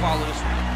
Follow this one?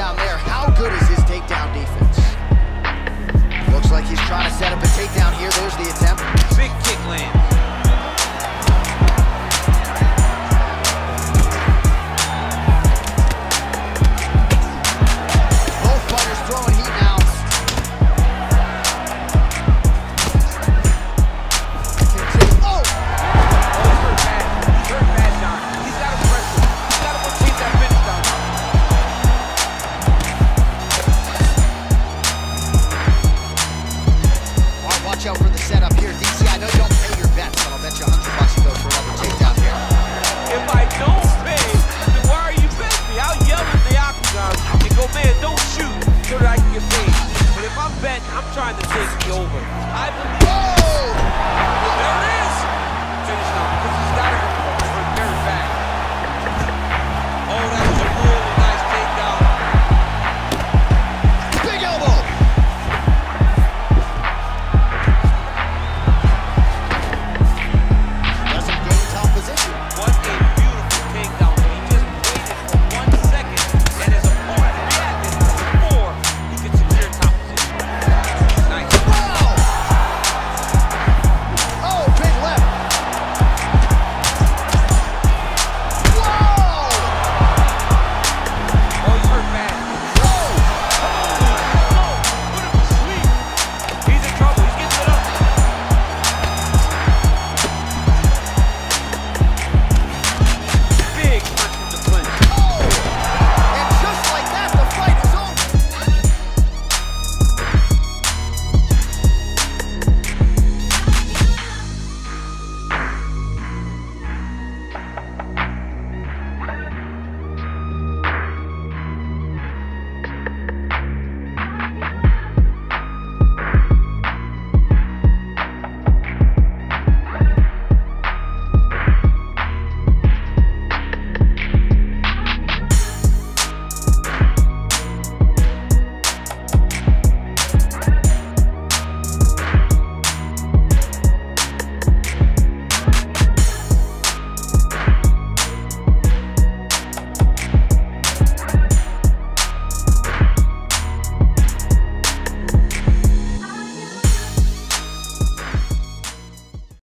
down there. How good is his takedown defense? Looks like he's trying to set up a takedown here. There's the attempt. Big kick lands. Watch out for the setup here. DC, I know you don't pay your bets, but I'll bet you